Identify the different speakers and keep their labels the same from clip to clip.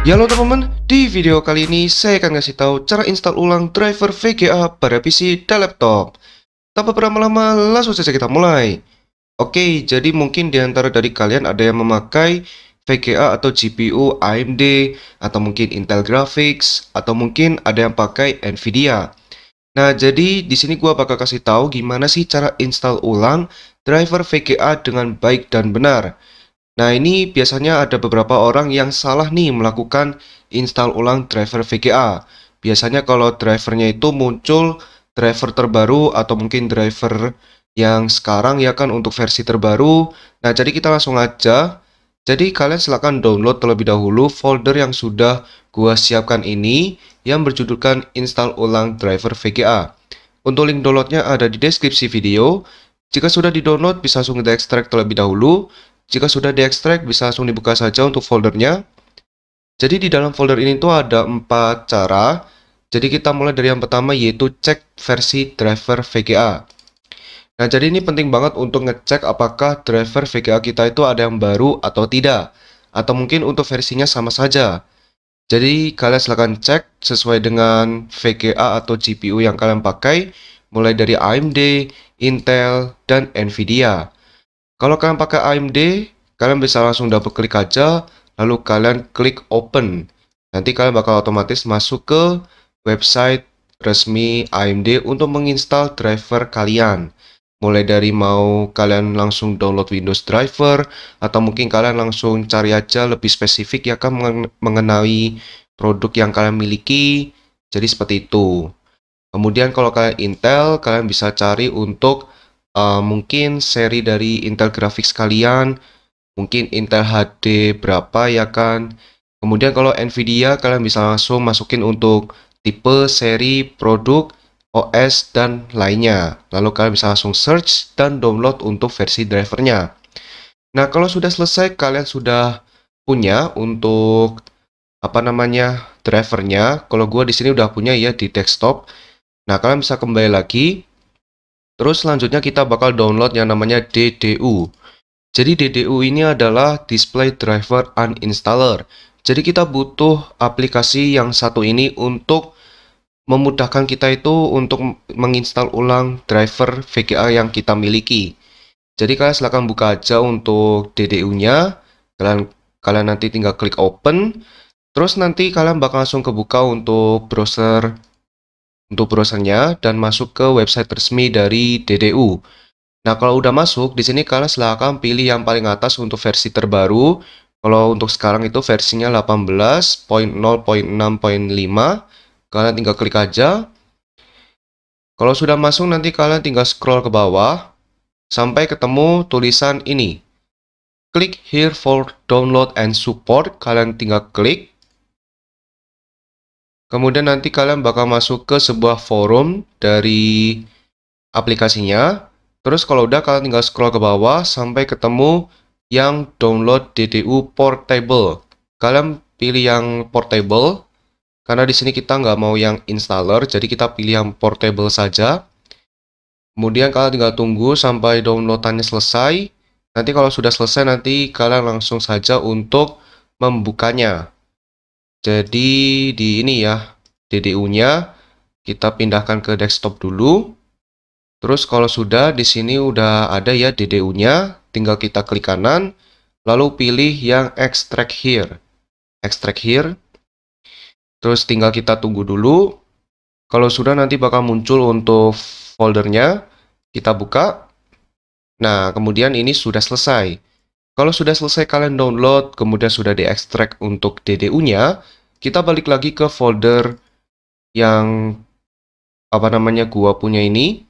Speaker 1: Ya halo teman-teman, di video kali ini saya akan ngasih tahu cara install ulang driver VGA pada PC dan laptop. Tanpa berlama-lama, langsung saja kita mulai. Oke, jadi mungkin di antara dari kalian ada yang memakai VGA atau GPU AMD, atau mungkin Intel Graphics, atau mungkin ada yang pakai Nvidia. Nah, jadi di sini gua bakal kasih tahu gimana sih cara install ulang driver VGA dengan baik dan benar. Nah, ini biasanya ada beberapa orang yang salah nih melakukan install ulang driver VGA. Biasanya kalau drivernya itu muncul driver terbaru atau mungkin driver yang sekarang ya kan untuk versi terbaru. Nah, jadi kita langsung aja. Jadi kalian silahkan download terlebih dahulu folder yang sudah gua siapkan ini yang berjudulkan install ulang driver VGA. Untuk link downloadnya ada di deskripsi video. Jika sudah di-download, bisa langsung kita ekstrak terlebih dahulu. Jika sudah diekstrak, bisa langsung dibuka saja untuk foldernya. Jadi di dalam folder ini tuh ada empat cara. Jadi kita mulai dari yang pertama yaitu cek versi driver VGA. Nah jadi ini penting banget untuk ngecek apakah driver VGA kita itu ada yang baru atau tidak. Atau mungkin untuk versinya sama saja. Jadi kalian silahkan cek sesuai dengan VGA atau GPU yang kalian pakai. Mulai dari AMD, Intel, dan Nvidia. Kalau kalian pakai AMD, kalian bisa langsung double klik aja, lalu kalian klik open. Nanti kalian bakal otomatis masuk ke website resmi AMD untuk menginstal driver kalian. Mulai dari mau kalian langsung download Windows driver, atau mungkin kalian langsung cari aja lebih spesifik ya kan mengenai produk yang kalian miliki. Jadi seperti itu. Kemudian kalau kalian Intel, kalian bisa cari untuk uh, mungkin seri dari Intel Graphics kalian, mungkin Intel HD berapa ya kan. Kemudian kalau Nvidia kalian bisa langsung masukin untuk tipe, seri, produk, OS, dan lainnya. Lalu kalian bisa langsung search dan download untuk versi drivernya. Nah, kalau sudah selesai, kalian sudah punya untuk apa namanya drivernya. Kalau gue di sini udah punya ya di desktop. Nah, kalian bisa kembali lagi Terus selanjutnya kita bakal download yang namanya DDU. Jadi DDU ini adalah Display Driver Uninstaller. Jadi kita butuh aplikasi yang satu ini untuk memudahkan kita itu untuk menginstal ulang driver VGA yang kita miliki. Jadi kalian silahkan buka aja untuk DDU-nya. Kalian kalian nanti tinggal klik open. Terus nanti kalian bakal langsung kebuka untuk browser untuk browsernya dan masuk ke website resmi dari DDU. Nah, kalau udah masuk, di sini kalian silahkan pilih yang paling atas untuk versi terbaru. Kalau untuk sekarang itu versinya 18.0.6.5. Kalian tinggal klik aja. Kalau sudah masuk, nanti kalian tinggal scroll ke bawah sampai ketemu tulisan ini. Klik here for download and support. Kalian tinggal klik. Kemudian nanti kalian bakal masuk ke sebuah forum dari aplikasinya. Terus kalau udah kalian tinggal scroll ke bawah sampai ketemu yang download DDU portable. Kalian pilih yang portable karena di sini kita nggak mau yang installer, jadi kita pilih yang portable saja. Kemudian kalian tinggal tunggu sampai downloadannya selesai. Nanti kalau sudah selesai nanti kalian langsung saja untuk membukanya. Jadi di ini ya, DDU-nya kita pindahkan ke desktop dulu. Terus kalau sudah di sini udah ada ya DDU-nya, tinggal kita klik kanan, lalu pilih yang extract here. Extract here. Terus tinggal kita tunggu dulu. Kalau sudah nanti bakal muncul untuk foldernya. Kita buka. Nah, kemudian ini sudah selesai. Kalau sudah selesai kalian download, kemudian sudah diekstrak untuk DDU-nya, kita balik lagi ke folder yang apa namanya gua punya ini.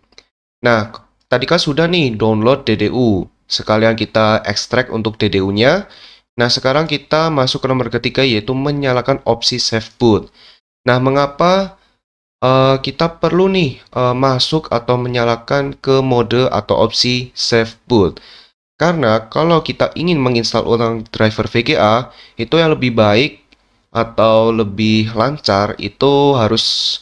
Speaker 1: Nah, tadi kan sudah nih download DDU. Sekalian kita ekstrak untuk DDU-nya. Nah, sekarang kita masuk ke nomor ketiga yaitu menyalakan opsi save boot. Nah, mengapa uh, kita perlu nih uh, masuk atau menyalakan ke mode atau opsi save boot? Karena kalau kita ingin menginstal ulang driver VGA, itu yang lebih baik atau lebih lancar itu harus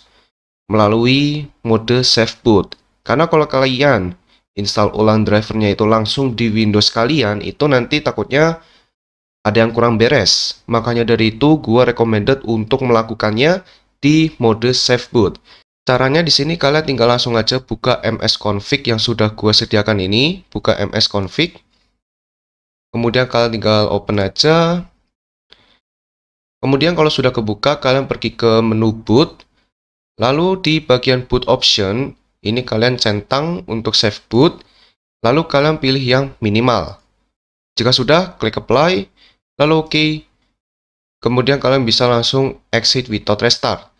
Speaker 1: melalui mode save boot. Karena kalau kalian install ulang drivernya itu langsung di Windows kalian, itu nanti takutnya ada yang kurang beres. Makanya dari itu gua recommended untuk melakukannya di mode save boot. Caranya di sini kalian tinggal langsung aja buka ms config yang sudah gua sediakan ini, buka ms config. Kemudian kalian tinggal open aja. Kemudian kalau sudah kebuka, kalian pergi ke menu boot. Lalu di bagian boot option, ini kalian centang untuk save boot. Lalu kalian pilih yang minimal. Jika sudah, klik apply, lalu oke. Okay. Kemudian kalian bisa langsung exit without restart.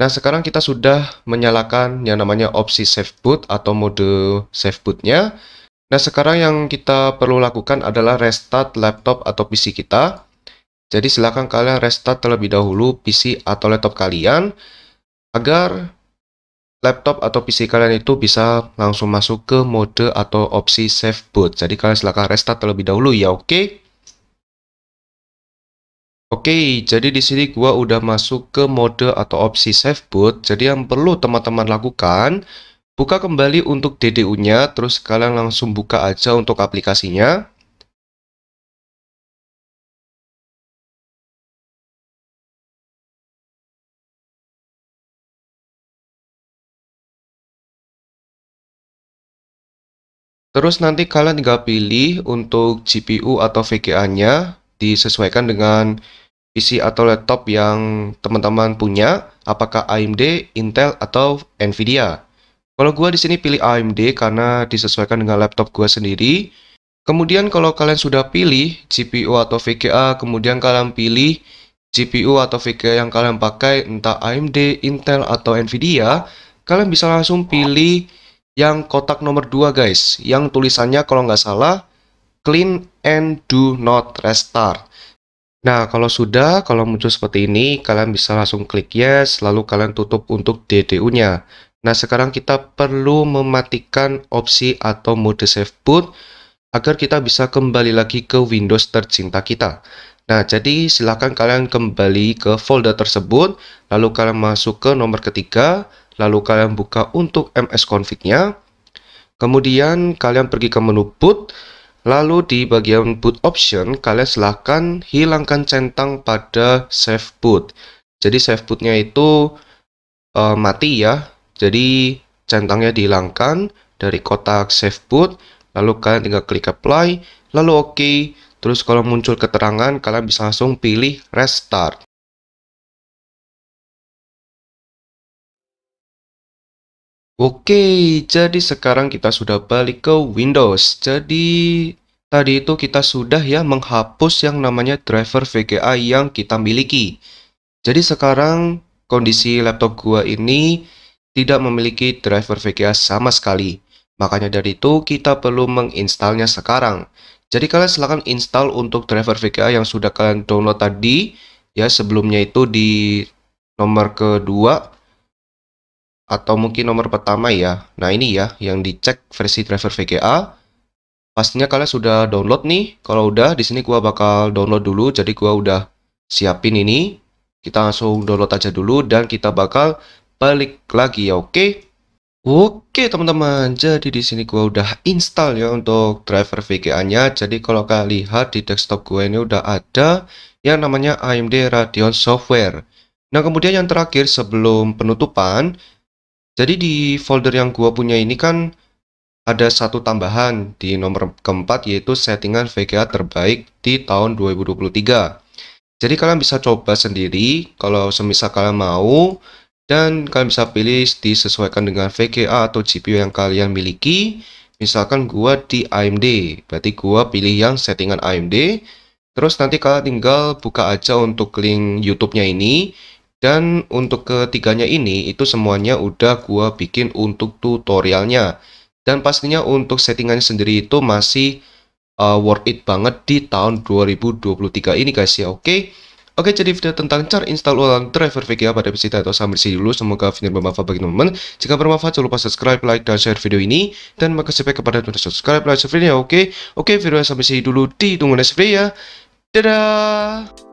Speaker 1: Nah, sekarang kita sudah menyalakan yang namanya opsi save boot atau mode save bootnya. Nah, sekarang yang kita perlu lakukan adalah restart laptop atau PC kita. Jadi silakan kalian restart terlebih dahulu PC atau laptop kalian agar laptop atau PC kalian itu bisa langsung masuk ke mode atau opsi save boot. Jadi kalian silakan restart terlebih dahulu ya, oke? Okay? Oke, okay, jadi di sini gua udah masuk ke mode atau opsi save boot. Jadi yang perlu teman-teman lakukan, buka kembali untuk DDU-nya, terus kalian langsung buka aja untuk aplikasinya. Terus nanti kalian tinggal pilih untuk GPU atau VGA-nya disesuaikan dengan PC atau laptop yang teman-teman punya, apakah AMD, Intel, atau Nvidia. Kalau gua di sini pilih AMD karena disesuaikan dengan laptop gua sendiri. Kemudian kalau kalian sudah pilih GPU atau VGA, kemudian kalian pilih GPU atau VGA yang kalian pakai entah AMD, Intel, atau Nvidia, kalian bisa langsung pilih yang kotak nomor 2 guys. Yang tulisannya kalau nggak salah clean and do not restart. Nah kalau sudah kalau muncul seperti ini kalian bisa langsung klik yes lalu kalian tutup untuk DDU nya nah sekarang kita perlu mematikan opsi atau mode save boot agar kita bisa kembali lagi ke Windows tercinta kita Nah, jadi silahkan kalian kembali ke folder tersebut, lalu kalian masuk ke nomor ketiga, lalu kalian buka untuk ms config-nya. Kemudian kalian pergi ke menu boot, lalu di bagian boot option kalian silahkan hilangkan centang pada save boot. Jadi save bootnya itu uh, mati ya, jadi centangnya dihilangkan dari kotak save boot, lalu kalian tinggal klik apply, lalu oke. Okay. Terus kalau muncul keterangan, kalian bisa langsung pilih restart. Oke, jadi sekarang kita sudah balik ke Windows. Jadi tadi itu kita sudah ya menghapus yang namanya driver VGA yang kita miliki. Jadi sekarang kondisi laptop gua ini tidak memiliki driver VGA sama sekali. Makanya dari itu kita perlu menginstalnya sekarang. Jadi kalian silahkan install untuk driver VGA yang sudah kalian download tadi. Ya sebelumnya itu di nomor kedua atau mungkin nomor pertama ya. Nah ini ya yang dicek versi driver VGA. Pastinya kalian sudah download nih. Kalau udah di sini gua bakal download dulu. Jadi gua udah siapin ini. Kita langsung download aja dulu dan kita bakal balik lagi ya, oke? Oke teman-teman, jadi di sini gua udah install ya untuk driver VGA-nya. Jadi kalau kalian lihat di desktop gue ini udah ada yang namanya AMD Radeon Software. Nah kemudian yang terakhir sebelum penutupan, jadi di folder yang gua punya ini kan ada satu tambahan di nomor keempat yaitu settingan VGA terbaik di tahun 2023. Jadi kalian bisa coba sendiri kalau semisal kalian mau dan kalian bisa pilih disesuaikan dengan VGA atau GPU yang kalian miliki. Misalkan gua di AMD, berarti gua pilih yang settingan AMD. Terus nanti kalian tinggal buka aja untuk link YouTube-nya ini dan untuk ketiganya ini, itu semuanya udah gua bikin untuk tutorialnya. Dan pastinya untuk settingannya sendiri itu masih uh, worth it banget di tahun 2023 ini guys ya, oke? Okay? Oke, jadi video tentang cara install ulang driver VGA pada PC atau sambil sini dulu. Semoga video bermanfaat bagi teman-teman. Jika bermanfaat, jangan lupa subscribe, like, dan share video ini. Dan makasih kepada teman subscribe, like, share video, oke? Oke, video sampai sini dulu. Ditunggu next video ya. Dadah!